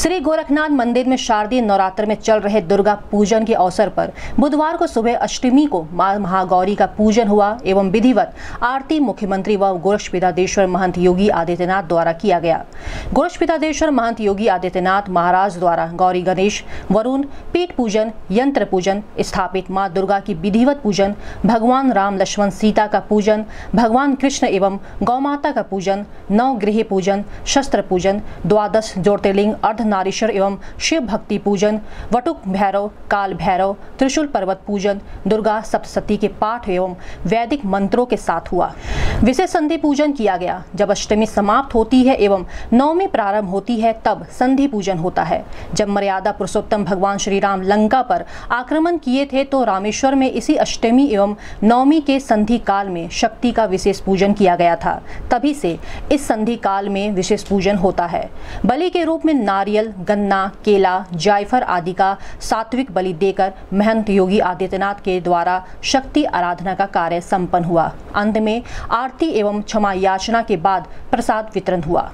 श्री गोरखनाथ मंदिर में शारदीय नवरात्र में चल रहे दुर्गा पूजन के अवसर पर बुधवार को सुबह अष्टमी को माँ महागौरी का पूजन हुआ एवं विधिवत आरती मुख्यमंत्री व गोरक्षपितादेश्वर महंत योगी आदित्यनाथ द्वारा किया गया। गोरक्षपितादेश्वर महंत योगी आदित्यनाथ महाराज द्वारा गौरी गणेश, वरुण, पीठ पूजन, यंत्र पूजन, स्थापित माँ दुर्गा की विधिवत पूजन, भगवान राम लक्ष्मण सीता का पूजन, भगवान कृष्ण एवं गौमाता का पूजन नौ गृह पूजन, शस्त्र पूजन, द्वादश ज्योतिर्लिंग, अर्ध नारीश्वर एवं शिव भक्ति पूजन, वटुक भैरव, काल भैरव, त्रिशूल पर्वत पूजन, दुर्गा सप्तशती के पाठ एवं वैदिक मंत्रों के साथ हुआ। विशेष संधि पूजन किया गया। जब अष्टमी समाप्त होती है एवं नवमी प्रारंभ होती है, तब संधि पूजन होता है। जब मर्यादा पुरुषोत्तम भगवान श्री राम लंका पर आक्रमण किए थे तो रामेश्वर में इसी अष्टमी एवं नवमी के संधि काल में शक्ति का विशेष पूजन किया गया था। तभी से इस संधि काल में विशेष पूजन होता है। बलि के रूप में नारियल गन्ना, केला जायफर आदि का सात्विक बलि देकर महंत योगी आदित्यनाथ के द्वारा शक्ति आराधना का कार्य संपन्न हुआ। अंत में आरती एवं क्षमा याचना के बाद प्रसाद वितरण हुआ।